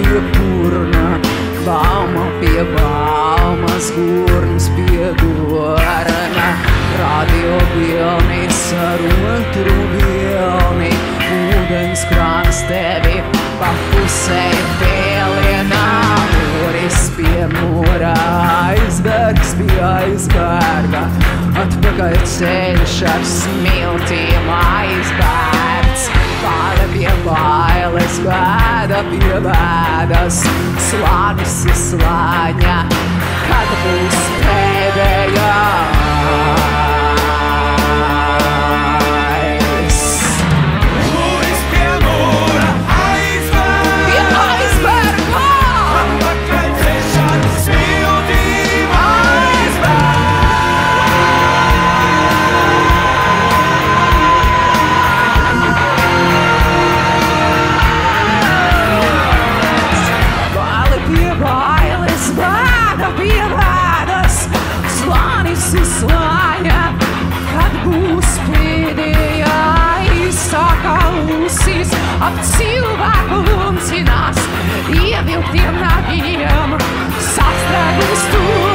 pie purna, bauma pie baumas, gurns pie gorna. Radio vilni, sarotru vilni, ūdens krāns tevi pa pusē pielienā. Mūris pie mūra, aizbergs pie aizberga, atpakaļ ceļš ar smiltīm aizbergs. Bailes, bēda pie bēdas, slānis slāņa, plūsīs ap cilvēku lumcinās, ievilktiem nagiem, sastrēgums tur.